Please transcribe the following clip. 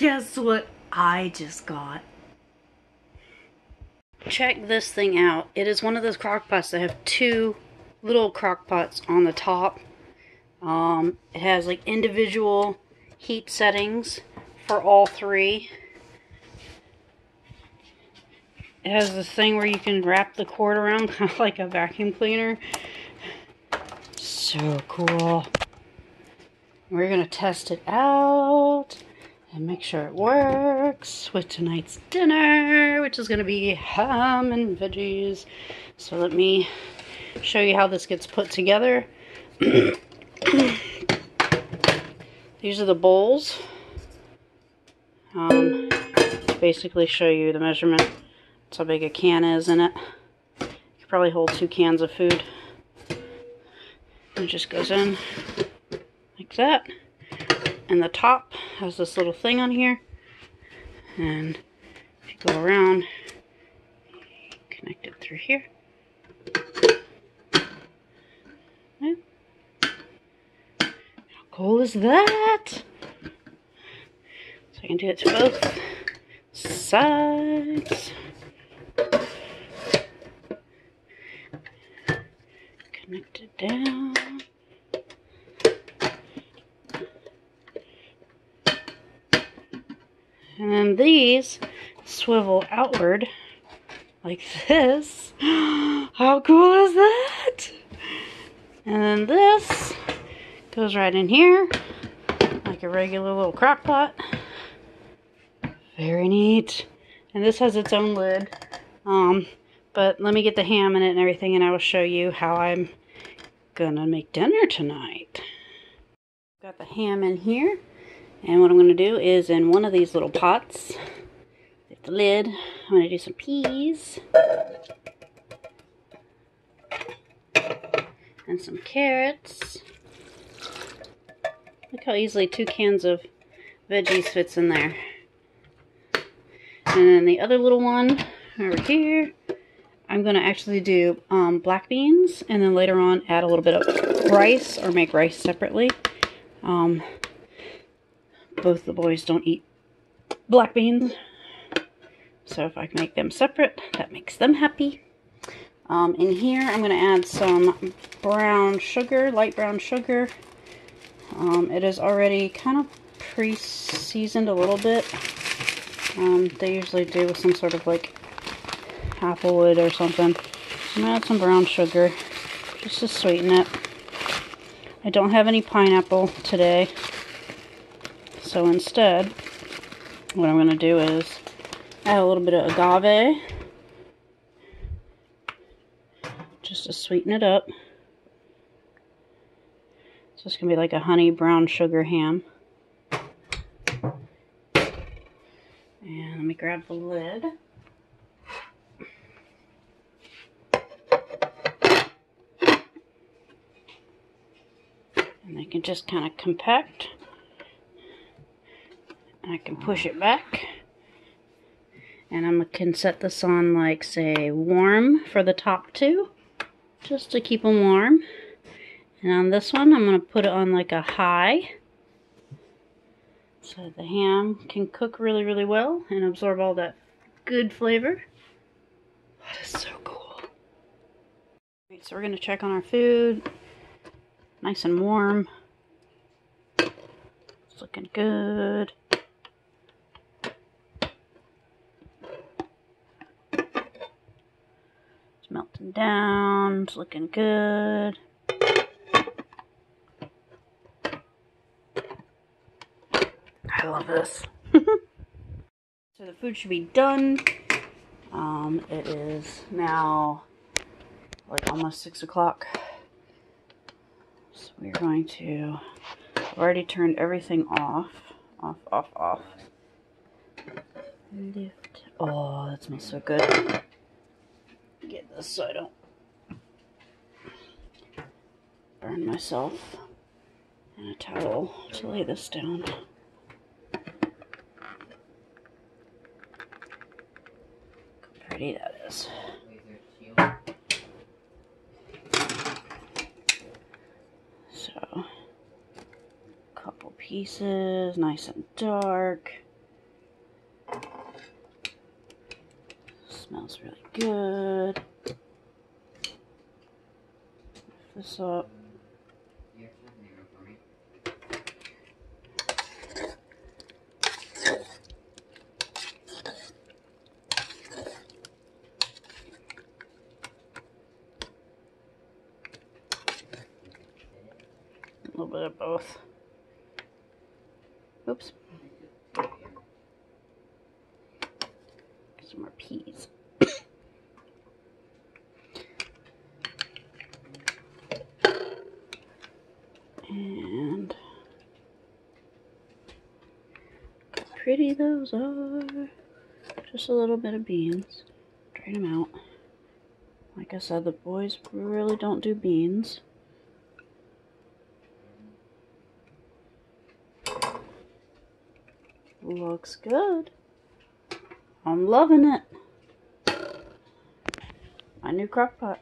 guess what I just got? Check this thing out. It is one of those crock pots that have two little crock pots on the top. Um, it has like individual heat settings for all three. It has this thing where you can wrap the cord around like a vacuum cleaner. So cool. We're going to test it out and make sure it works with tonight's dinner, which is going to be ham and veggies. So let me show you how this gets put together. These are the bowls. Um, basically show you the measurement. That's how big a can is in it. You could probably hold two cans of food. It just goes in like that. And the top has this little thing on here. And if you go around, connect it through here. How cool is that? So I can do it to both sides. Connect it down. And then these swivel outward like this. How cool is that? And then this goes right in here like a regular little crock pot. Very neat. And this has its own lid. Um, but let me get the ham in it and everything and I will show you how I'm gonna make dinner tonight. Got the ham in here. And what I'm gonna do is in one of these little pots, with the lid, I'm gonna do some peas. And some carrots. Look how easily two cans of veggies fits in there. And then the other little one over here, I'm going to actually do um, black beans and then later on add a little bit of rice or make rice separately. Um, both the boys don't eat black beans. So if I can make them separate, that makes them happy. Um, in here, I'm going to add some brown sugar, light brown sugar. Um, it is already kind of pre-seasoned a little bit. Um, they usually do with some sort of like applewood or something. I'm going to add some brown sugar just to sweeten it. I don't have any pineapple today. So instead, what I'm going to do is add a little bit of agave just to sweeten it up. So it's going to be like a honey brown sugar ham. And let me grab the lid. And they can just kind of compact. I can push it back. And I can set this on like, say, warm for the top two. Just to keep them warm. And on this one, I'm going to put it on like a high. So the ham can cook really, really well and absorb all that good flavor. That is so cool. Right, so we're going to check on our food. Nice and warm. It's looking good. Melting down. It's looking good. I love this. so the food should be done. Um, it is now like almost six o'clock. So we're going to, I've already turned everything off. Off, off, off. Lift. Oh, that smells so good. This so I don't burn myself. And a towel to lay this down. How pretty that is. So, couple pieces, nice and dark. Smells really good. Lift this up. A little bit of both. Oops. Some more peas. and those are. Just a little bit of beans. Drain them out. Like I said, the boys really don't do beans. Looks good. I'm loving it. My new crock pot.